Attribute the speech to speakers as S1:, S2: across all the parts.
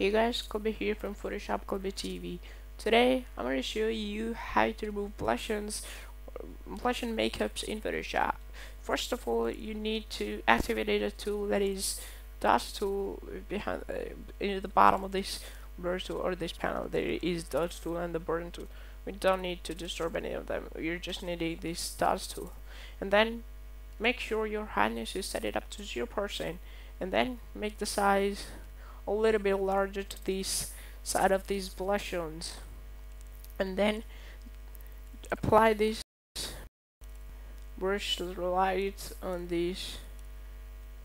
S1: Hey guys, Qalbe here from Photoshop Qalbe TV. Today I'm going to show you how to remove blushes, blush and makeups in Photoshop. First of all, you need to activate a tool that is dodge tool behind uh, in the bottom of this brush tool or this panel. There is dodge tool and the burn tool. We don't need to disturb any of them. You're just needing this dodge tool, and then make sure your hardness is set it up to zero percent, and then make the size a little bit larger to this side of these blushes and then apply this brush to light on these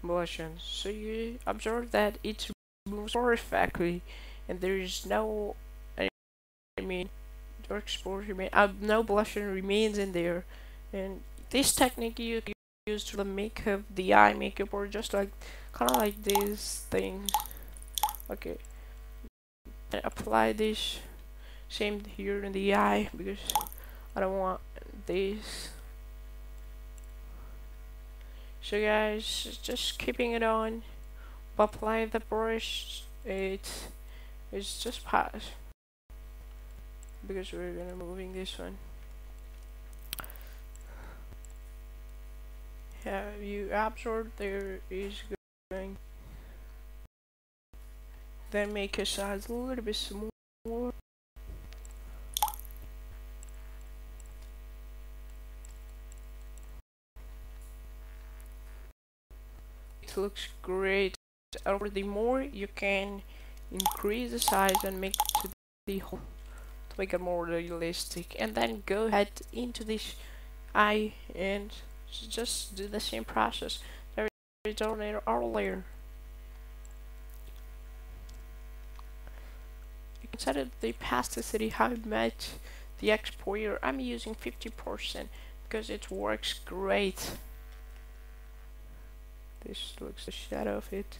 S1: blushes so you observe that it moves perfectly and there is no I mean dark spot remain uh, no blushing remains in there. And this technique you can use to the makeup the eye makeup or just like kind of like these thing okay. Apply this same here in the eye because I don't want this. So guys just keeping it on. Apply the brush. It it's just pass. Because we're gonna moving this one. Have you absorbed? There is going then make your size a little bit smaller it looks great. Or the more you can increase the size and make to the whole to make it more realistic. And then go ahead into this eye and just do the same process that we done earlier Instead of the plasticity, how much the exposure, I'm using 50% because it works great. This looks the shadow of it.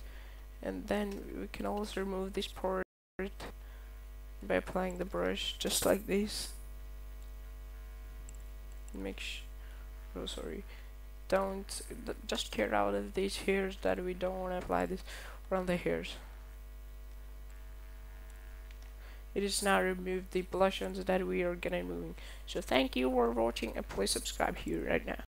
S1: And then we can also remove this part by applying the brush just like this. Make sure, oh sorry, don't, just get out of these hairs that we don't want to apply this around the hairs. It is now removed the blushes that we are gonna moving. So thank you for watching and please subscribe here right now